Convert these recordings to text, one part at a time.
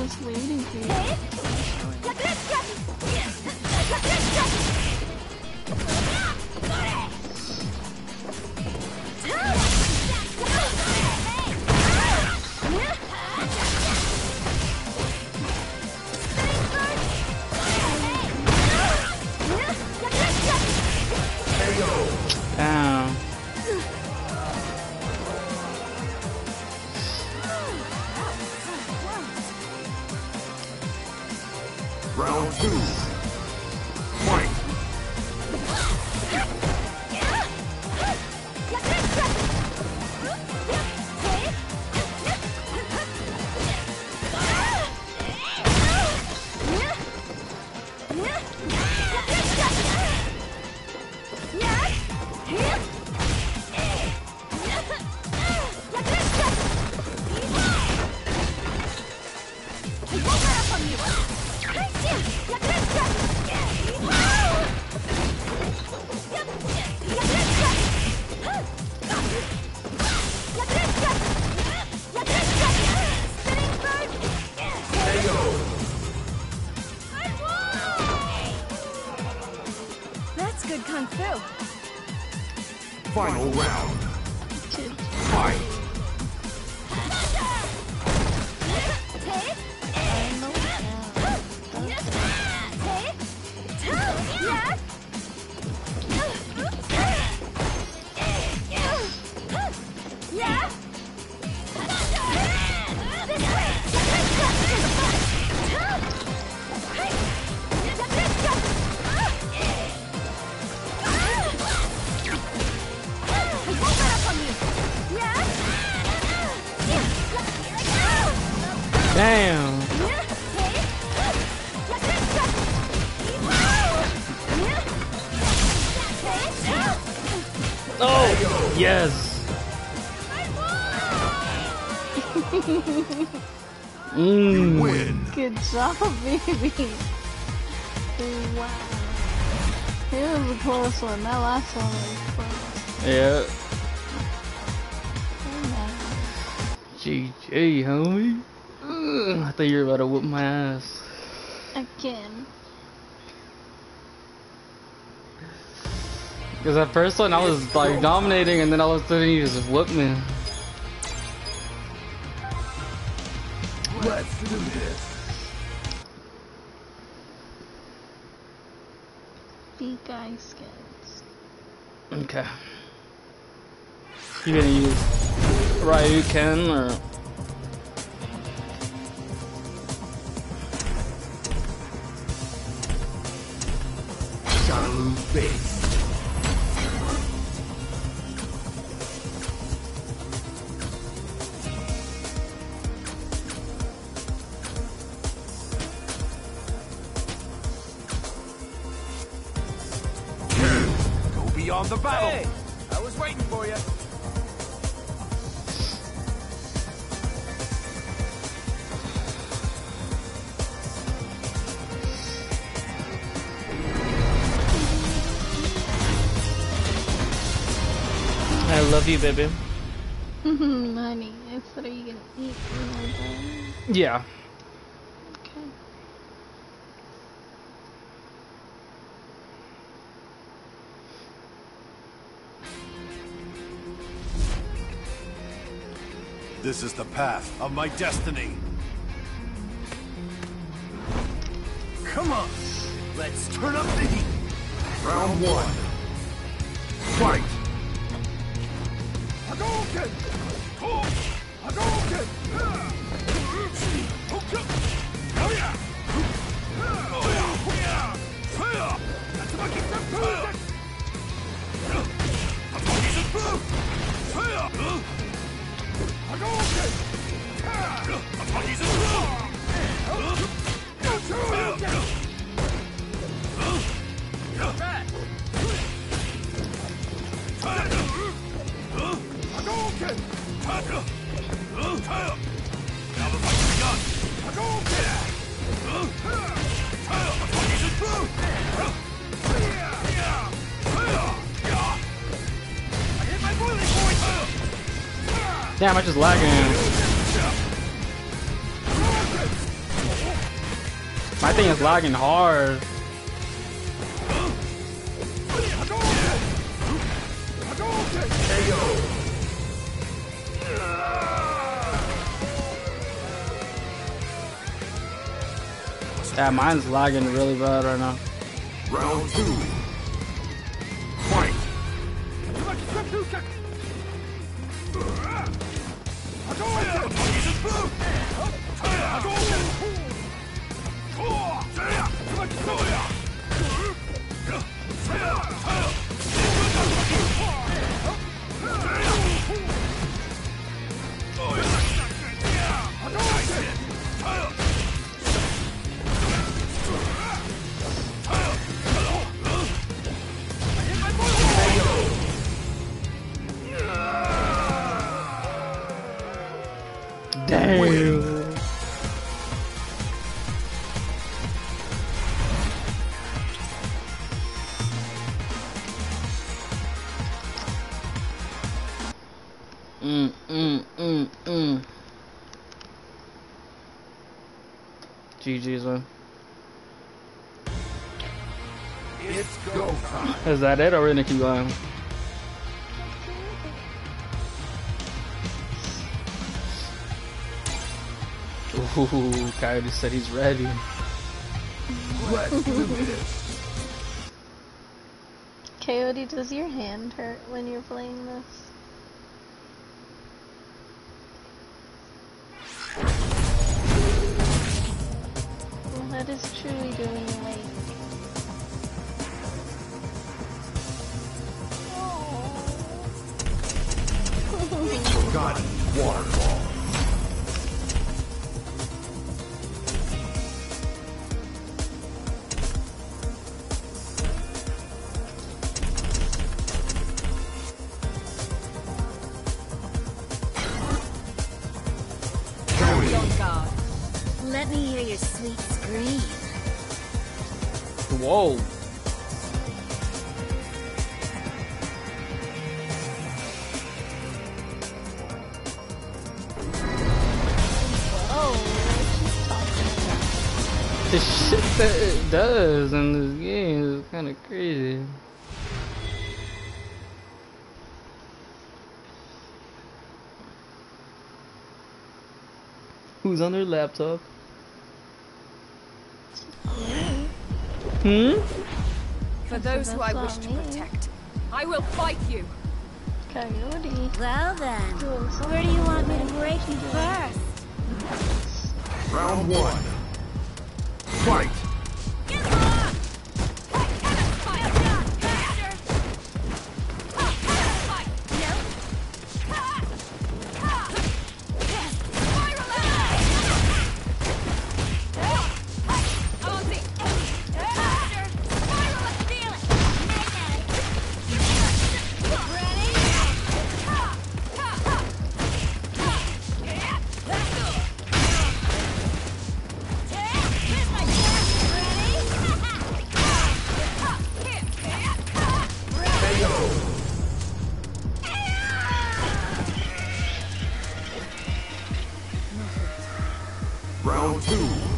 was waiting for you. That's good kung fu. Final round. Two. Fight. Damn. Oh, yes. Mmm. Win. Good job, baby. Wow. It was a close one. That last one was close. Yeah. Very. GG, homie. Ugh, I thought you were about to whoop my ass. Again. Because that first one, I was like dominating, and then all of a sudden you just whooped me. Let's do this. Big guy skins. Okay. You gonna use Ryuken or? Shaolin face. Beyond the battle. Hey, I was waiting for you. I love you, baby. Honey, I said, are you gonna eat when we're? Yeah. This is the path of my destiny. Come on, let's turn up the heat. Round one. Fight. Hadouken! Now the fight's begun! Hadouken! Damn, I just lagging. My thing is lagging hard. Yeah, mine's lagging really bad right now. Round two. Fight. GG's, man. It's go time. Is that it or we're gonna keep going? Ooh, Coyote said he's ready. Let's do this. Coyote, does your hand hurt when you're playing this? What is Chewie doing late? Oh. Waterfall. Coyote. on guard. Let me hear your sweet scream. Whoa. The shit that it does in this game is kind of crazy. Who's on their laptop? Hmm? For those who I wish not to protect, I will fight you. Coyote. Well then, Doing where do you want me to break you first? Round one. Fight. Round two.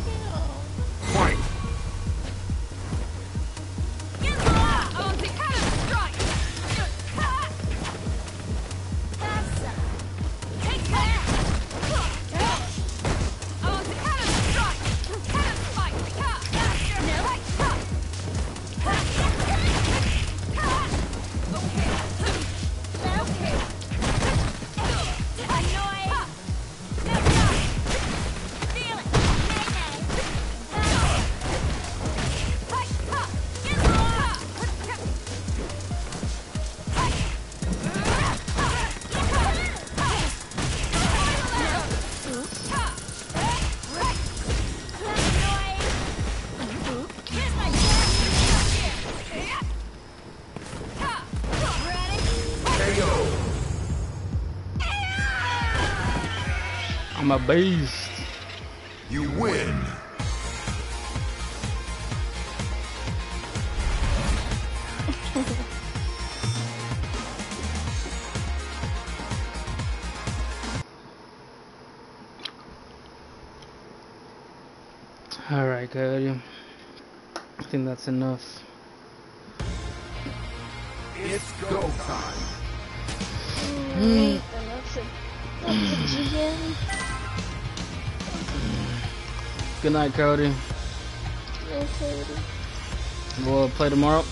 I'm a beast. You win. Alright, Cody. I think that's enough. It's go time. Wait, and that's a, that's a GM. Good night, Cody. We'll play tomorrow.